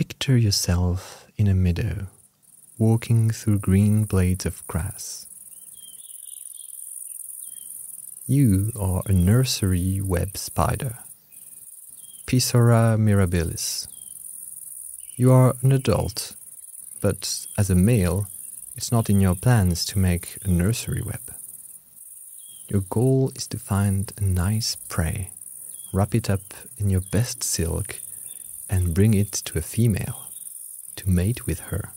Picture yourself in a meadow, walking through green blades of grass. You are a nursery web spider, Pisaura mirabilis. You are an adult, but as a male, it's not in your plans to make a nursery web. Your goal is to find a nice prey, wrap it up in your best silk, and bring it to a female to mate with her.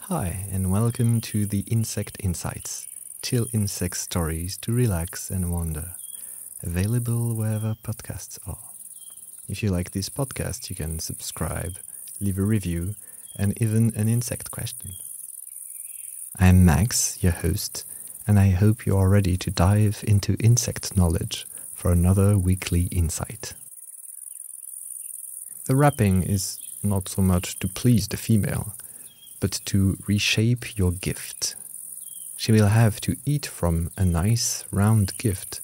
Hi, and welcome to the Insect Insights chill insect stories to relax and wonder. Available wherever podcasts are. If you like this podcast, you can subscribe, leave a review, and even an insect question. I'm Max, your host, and I hope you are ready to dive into insect knowledge for another weekly insight. The wrapping is not so much to please the female, but to reshape your gift. She will have to eat from a nice round gift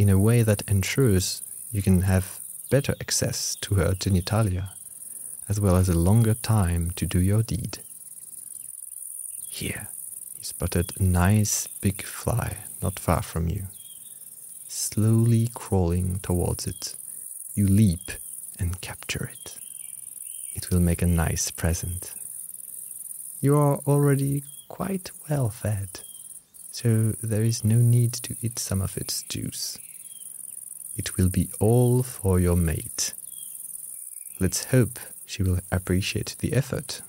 in a way that ensures you can have better access to her genitalia, as well as a longer time to do your deed. Here, you spotted a nice big fly not far from you. Slowly crawling towards it, you leap and capture it. It will make a nice present. You are already quite well fed, so there is no need to eat some of its juice. It will be all for your mate. Let's hope she will appreciate the effort